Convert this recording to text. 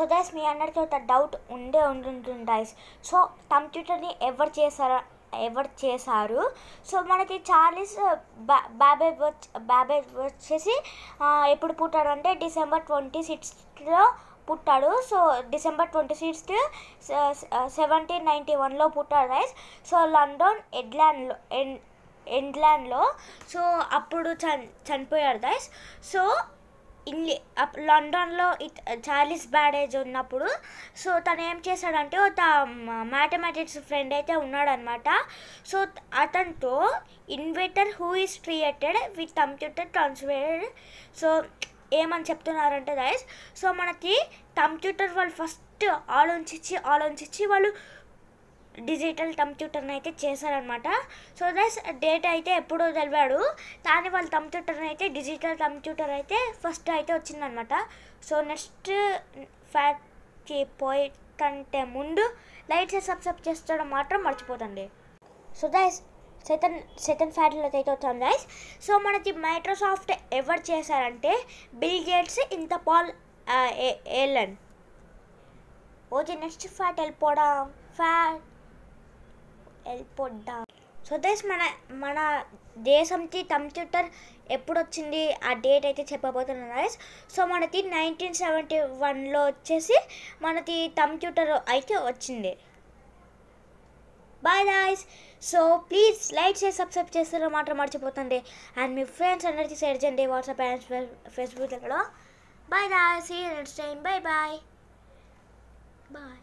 So this మీ అందరికీ ఒక doubt ఉండే ఉంటుంటుంది డైస్ సో కంప్యూటర్ని ఎవరు చేశారా ఎవరు చేశారు? సో మనకి చార్లీస్ బాబే బాబే వచ్చేసి ఎప్పుడు పుట్టాడు అంటే డిసెంబర్ ట్వంటీ సిక్స్త్లో పుట్టాడు. So December twenty sixth seventeen ninety వన్లో పుట్టాడు రైస్ సో లండన్ ఎడ్లాండ్లో ఎండ్లాండ్లో సో అప్పుడు చన్ చనిపోయాడు గైస్ సో ఇంగ్లీ లండన్లో ఇట్ చార్లిస్ బ్యాడేజ్ ఉన్నప్పుడు సో తను ఏం చేశాడంటే ఒక మ్యాథమెటిక్స్ ఫ్రెండ్ అయితే ఉన్నాడనమాట సో అతనితో inventor who is created with computer transferred so ఏమని చెప్తున్నారంటే గైస్ సో మనకి కంప్యూటర్ వాళ్ళు ఫస్ట్ ఆలోచించి ఆలోచించి వాళ్ళు డిజిటల్ కంప్యూటర్ని అయితే చేశారనమాట సో దస్ డేట్ అయితే ఎప్పుడో తెలివాడు కానీ వాళ్ళ కంప్యూటర్ని అయితే డిజిటల్ కంప్యూటర్ అయితే ఫస్ట్ అయితే వచ్చిందనమాట సో నెక్స్ట్ ఫ్యాక్ట్కి పోయి కంటే ముందు లైట్స్ సబ్స్క్రైబ్ చేసుకోవడం మాత్రం మర్చిపోతండి. సో దైస్ సెకండ్ సెకండ్ ఫ్యాట్లో అయితే వచ్చాం గైస్ సో మనకి మైక్రోసాఫ్ట్ ఎవరు చేశారంటే బిల్ గేట్స్ ఇంత Paul Allen okay next fat వెళ్ళిపోవడం ఫ్యాట్ వెళ్ళిపోద్దాం? సో దైస్ మన మన దేశంకి కంప్యూటర్ ఎప్పుడు వచ్చింది ఆ డేట్ అయితే చెప్పబోతున్నాను గైస్ సో మనకి నైన్టీన్ సెవెంటీ వన్లో వచ్చేసి మనకి కంప్యూటర్ అయితే వచ్చింది. Bye guys so please like చేసి సబ్స్క్రైబ్ చేస్తారో మాత్రం మర్చిపోతుంది అండ్ మీ ఫ్రెండ్స్ అందరికీ షేర్ చేయండి. వాట్సాప్ అండ్ ఫేస్బుక్లో bye guys see next time bye bye bye